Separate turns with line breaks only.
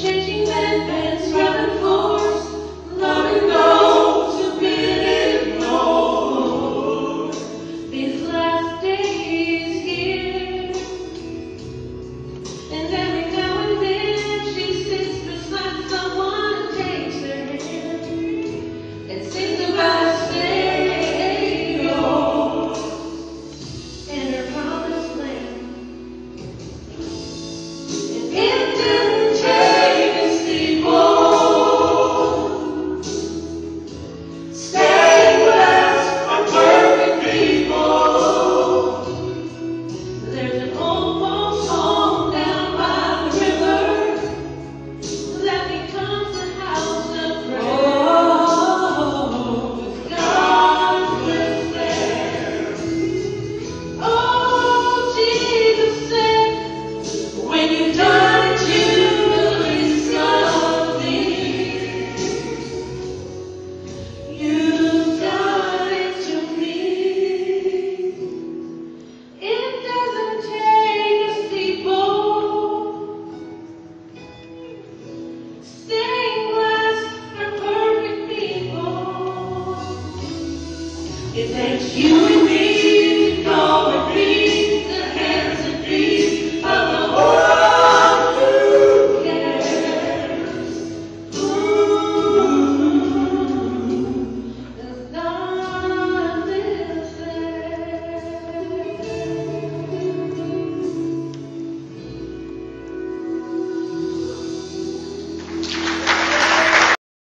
Changing bedpans, rubbing floors, It takes you and me.